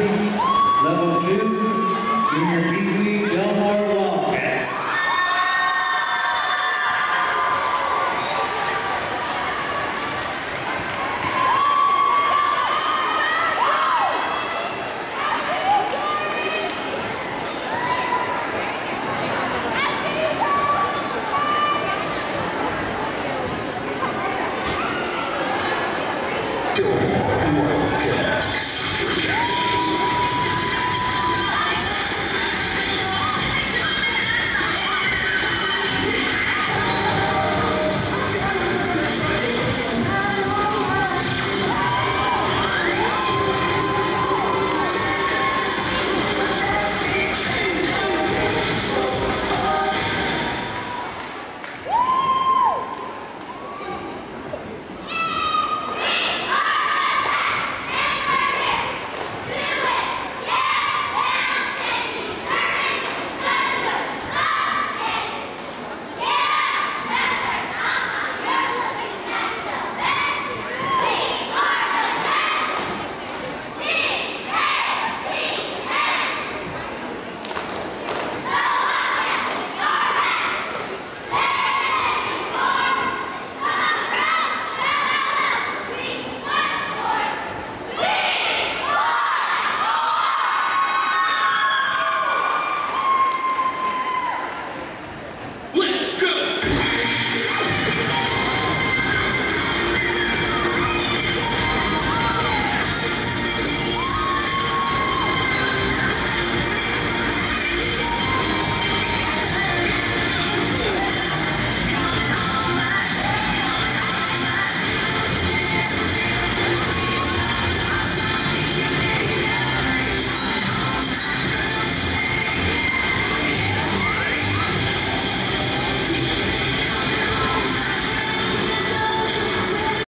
Level 2, Junior Pee Wee Delmar Wildcats. Delmar Wildcats.